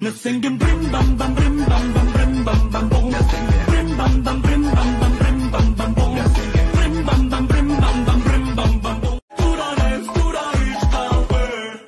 Nothing can brim bam bam brim